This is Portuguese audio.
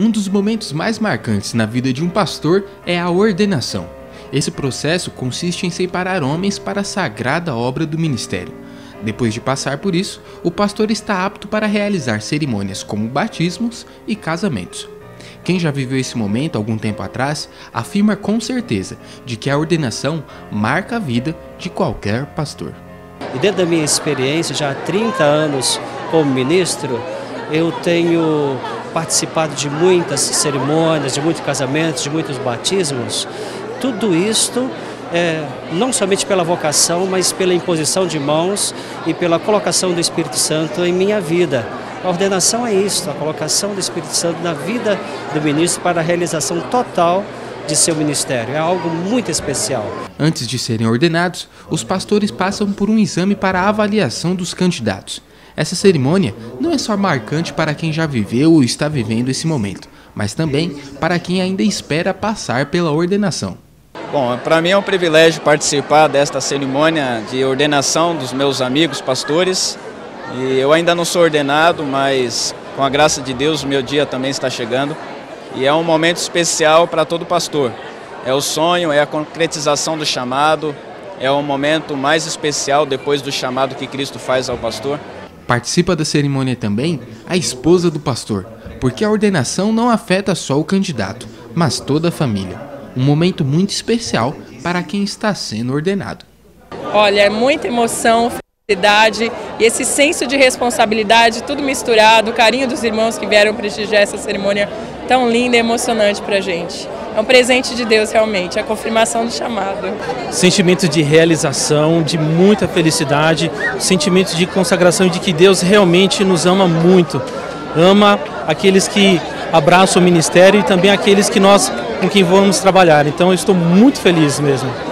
Um dos momentos mais marcantes na vida de um pastor é a ordenação. Esse processo consiste em separar homens para a sagrada obra do ministério. Depois de passar por isso, o pastor está apto para realizar cerimônias como batismos e casamentos. Quem já viveu esse momento algum tempo atrás afirma com certeza de que a ordenação marca a vida de qualquer pastor. E dentro da minha experiência, já há 30 anos como ministro, eu tenho participado de muitas cerimônias, de muitos casamentos, de muitos batismos. Tudo isto é, não somente pela vocação, mas pela imposição de mãos e pela colocação do Espírito Santo em minha vida. A ordenação é isso, a colocação do Espírito Santo na vida do ministro para a realização total de seu ministério. É algo muito especial. Antes de serem ordenados, os pastores passam por um exame para a avaliação dos candidatos. Essa cerimônia não é só marcante para quem já viveu ou está vivendo esse momento, mas também para quem ainda espera passar pela ordenação. Bom, para mim é um privilégio participar desta cerimônia de ordenação dos meus amigos pastores. E eu ainda não sou ordenado, mas com a graça de Deus o meu dia também está chegando. E é um momento especial para todo pastor. É o sonho, é a concretização do chamado, é o momento mais especial depois do chamado que Cristo faz ao pastor. Participa da cerimônia também a esposa do pastor, porque a ordenação não afeta só o candidato, mas toda a família um momento muito especial para quem está sendo ordenado. Olha, é muita emoção, felicidade e esse senso de responsabilidade, tudo misturado, o carinho dos irmãos que vieram prestigiar essa cerimônia tão linda e emocionante para a gente. É um presente de Deus realmente, a confirmação do chamado. Sentimento de realização, de muita felicidade, sentimento de consagração de que Deus realmente nos ama muito. Ama aqueles que abraçam o ministério e também aqueles que nós com quem vamos trabalhar. Então eu estou muito feliz mesmo.